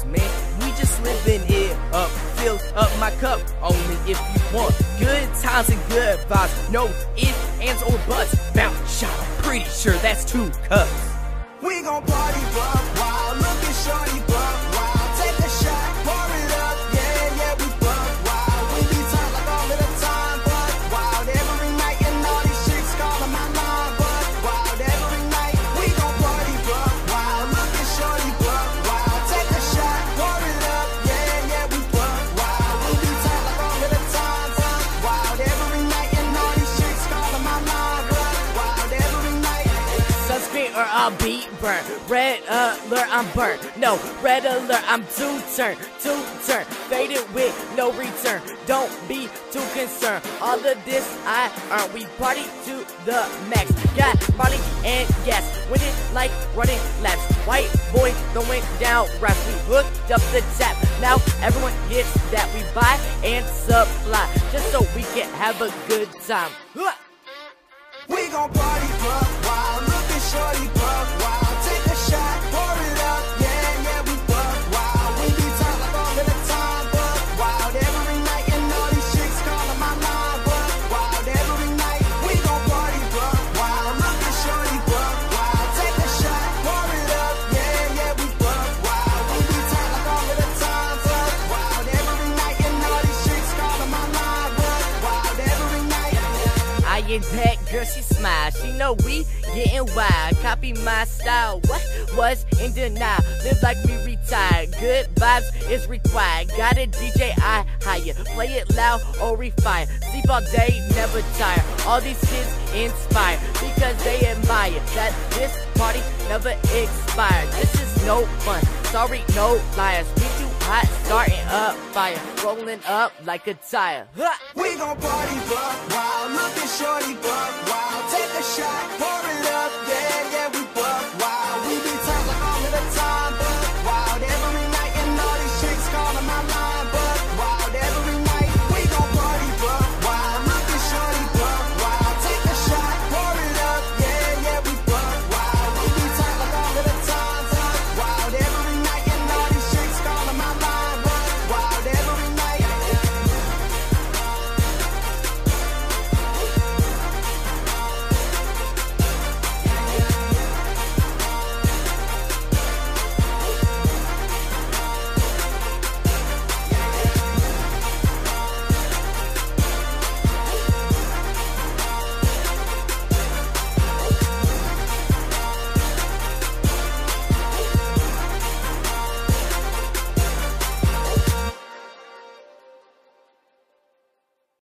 forgives, man. We just living it up. Fill up my cup only if you want good times and good vibes. No ifs, ands, or buts. Bounce shot. I'm pretty sure that's two cups. We gon' party, buck I'll be burnt. Red alert, I'm burnt. No, red alert, I'm two turn, two turn. Faded with no return. Don't be too concerned. All of this I earn. We party to the max. Got Molly and gas. Winning like running laps. White boy throwing down raps. We hooked up the tap. Now everyone gets that we buy and supply. Just so we can have a good time. We gon' party buck Ain't that girl, she smile. She know we getting wild. Copy my style. What was in denial? Live like we retired. Good vibes is required. Got a DJ I hire. Play it loud or refine. Sleep all day, never tire. All these kids inspire because they admire that this party never expired. This is no fun. Sorry, no liars. We hot, starting up fire, rolling up like a tire. We gon' party buck wild. Look at shorty buck